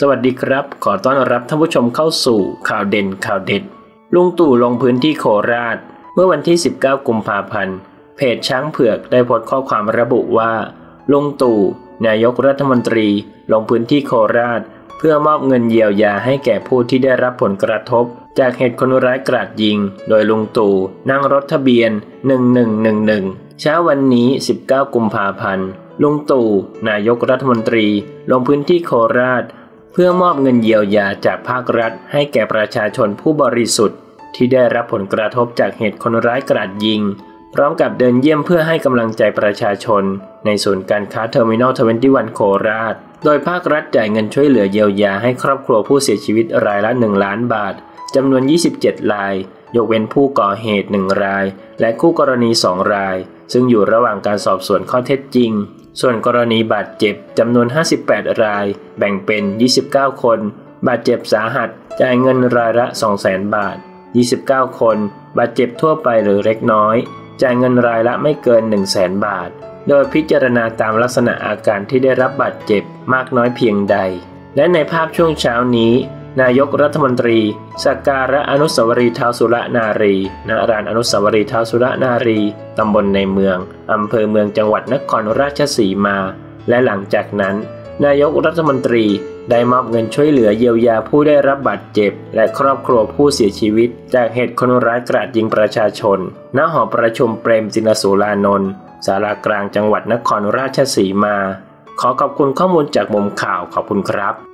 สวัสดีครับ ขอต้อนรับท่านผู้ชมเข้าสู่ข่าวเด่นข่าวเด็ด ลุงตู่ลงพื้นที่โคราช เมื่อวันที่ 19 กุมภาพันธ์ เพจช้างเผือกได้โพสต์ข้อความระบุว่า ลุงตู่ นายกรัฐมนตรี ลงพื้นที่โคราช เพื่อมอบเงินเยียวยาให้แก่ผู้ที่ได้รับผลกระทบ จากเหตุคนร้ายกราดยิง โดยลุงตู่นั่งรถทะเบียน 1111 เช้าวันนี้ 19 กุมภาพันธ์ ลุงตู่ นายกรัฐมนตรี ลงพื้นที่โคราช เพื่อมอบเงินเยียวยาจากภาครัฐ ให้แก่ประชาชนผู้บริสุทธิ์ ที่ได้รับผลกระทบจากเหตุคนร้ายกราดยิง พร้อมกับเดินเยี่ยมเพื่อให้กำลังใจประชาชน ในศูนย์การค้าเทอร์มินอล21 โคราช โดยภาครัฐจ่ายเงินช่วยเหลือเยียวยาให้ครอบครัวผู้เสียชีวิตรายละ 1 ล้านบาทจำนวน 27 ราย ยกเว้นผู้ก่อเหตุ 1 ราย และคู่กรณี 2 ราย ซึ่งอยู่ระหว่างการสอบสวนข้อเท็จจริง ส่วนกรณีบาดเจ็บจำนวน 58 ราย แบ่งเป็น 29 คน บาดเจ็บสาหัส จ่ายเงินรายละ 200,000 บาท 29 คน บาดเจ็บทั่วไปหรือเล็กน้อย จ่ายเงินรายละไม่เกิน 100,000 บาท โดยพิจารณาตามลักษณะอาการที่ได้รับบาดเจ็บมากน้อยเพียงใด และในภาพช่วงเช้านี้ นายกรัฐมนตรีสักการะอนุสาวรีย์ท้าวสุรนารีณรานอนุสาวรีย์ท้าวสุรนารี ตำบลในเมือง อำเภอเมืองจังหวัดนครราชสีมา และหลังจากนั้น นายกรัฐมนตรีได้มอบเงินช่วยเหลือเยียวยาผู้ได้รับบาดเจ็บ และครอบครัวผู้เสียชีวิต จากเหตุคนร้ายกราดยิงประชาชน ณ หอประชุมเปรมจินสุรานนท์ศาลากลางจังหวัดนครราชสีมา ขอขอบคุณข้อมูลจากมุมข่าวขอบคุณครับ